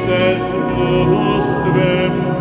bóstwem człowiecze